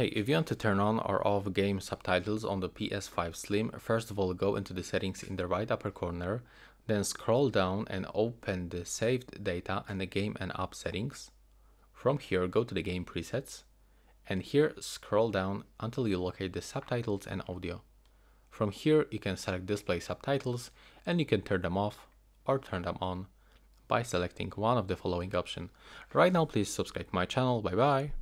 Hey, if you want to turn on or off game subtitles on the PS5 Slim, first of all go into the settings in the right upper corner, then scroll down and open the saved data and the game and app settings. From here go to the game presets and here scroll down until you locate the subtitles and audio. From here you can select display subtitles and you can turn them off or turn them on by selecting one of the following options. Right now please subscribe to my channel, bye bye!